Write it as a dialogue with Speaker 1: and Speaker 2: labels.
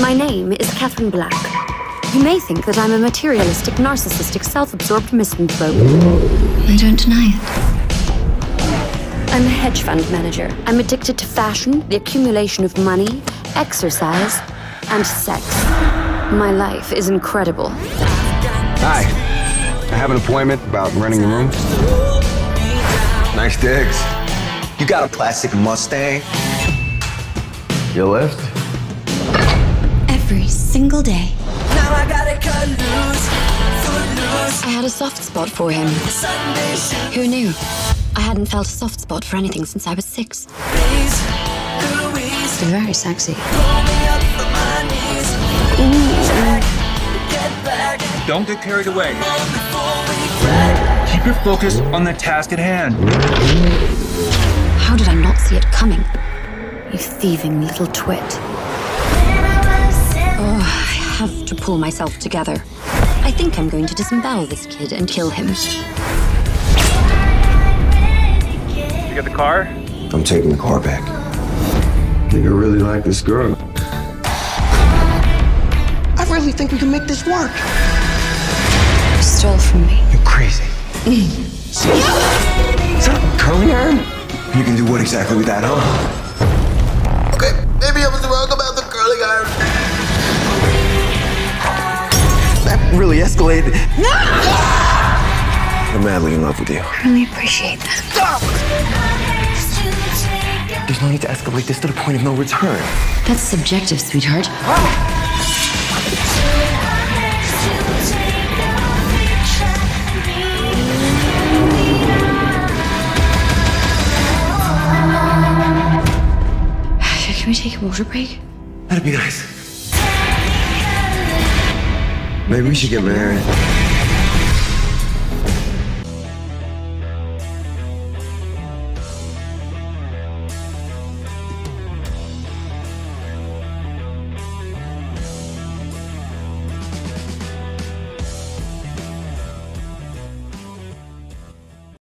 Speaker 1: My name is Catherine Black. You may think that I'm a materialistic, narcissistic, self absorbed misanthrope.
Speaker 2: I don't deny it.
Speaker 1: I'm a hedge fund manager. I'm addicted to fashion, the accumulation of money, exercise, and sex. My life is incredible.
Speaker 3: Hi. I have an appointment about renting a room. Nice digs.
Speaker 4: You got a plastic Mustang?
Speaker 3: You lift?
Speaker 2: Every single day.
Speaker 5: Now I gotta cut loose, foot
Speaker 1: I had a soft spot for him. Who knew? I hadn't felt a soft spot for anything since I was six.
Speaker 5: Louise,
Speaker 1: very sexy.
Speaker 5: pull me up from my knees. Check, get back,
Speaker 6: Don't get carried away.
Speaker 5: before we crack.
Speaker 6: Keep your focus on the task at hand.
Speaker 1: How did I not see it coming? You thieving little twit. Oh, I have to pull myself together. I think I'm going to disembowel this kid and kill him.
Speaker 6: You get the car?
Speaker 3: I'm taking the car back. I think I really like this girl.
Speaker 7: I really think we can make this work.
Speaker 1: You stole from me.
Speaker 3: You're crazy. Mm. Is that a curling iron? You can do what exactly with that, huh?
Speaker 7: Okay, maybe I was wrong about the curling iron. Really escalated.
Speaker 3: I'm madly in love with you.
Speaker 1: I really appreciate that.
Speaker 7: There's no need to escalate this to the point of no return.
Speaker 2: That's subjective, sweetheart. Can we take a water break?
Speaker 3: That'd be nice. Maybe we should get married.